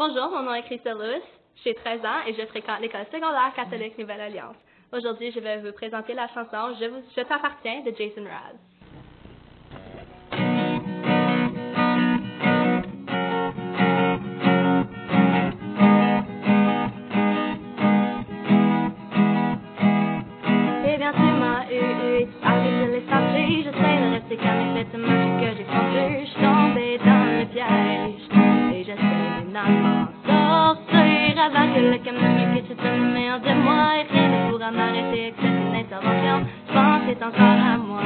Bonjour, mon nom est Christelle Lewis, j'ai 13 ans et je fréquente l'école secondaire catholique Nouvelle Alliance. Aujourd'hui, je vais vous présenter la chanson Je, je t'appartiens de Jason Raz. Eh bien, tu m'as eu, tu je j'essaie de rester calme et faites que j'ai fondu, je suis tombée dans le piège et j'essaie finalement que le camion me quitte tout le meilleur de moi et rien ne pourra m'arrêter excepté une intervention. Je pense que c'est encore à moi